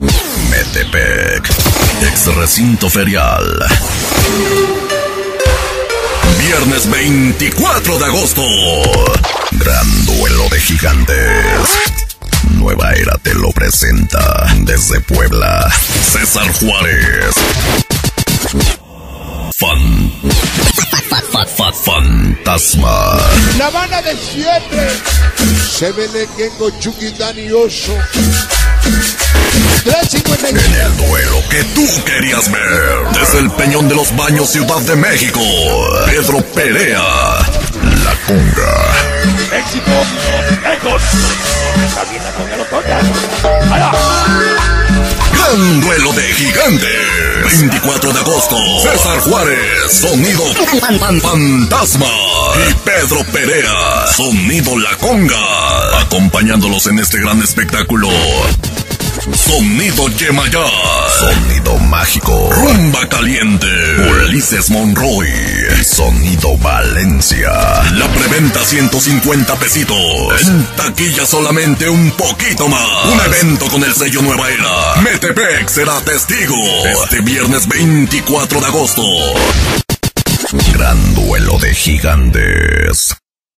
Metepec, ex recinto ferial. Viernes 24 de agosto. Gran duelo de gigantes. Nueva Era te lo presenta desde Puebla. César Juárez. Fan. Fantasma. La banda de siempre. Se Chucky, Dani Oso. En el duelo que tú querías ver, desde el Peñón de los Baños, Ciudad de México, Pedro Perea, La Conga. Éxito, ecos. La lo toca. Gran duelo de gigantes. 24 de agosto. César Juárez, sonido fantasma. Y Pedro Perea, sonido la conga. Acompañándolos en este gran espectáculo. Sonido Yemayá. Sonido mágico. Rumba caliente. Ulises Monroy. Y Sonido Valencia. La preventa 150 pesitos. En taquilla solamente un poquito más. Un evento con el sello Nueva Era. Metepec será testigo. Este viernes 24 de agosto. Gran duelo de gigantes.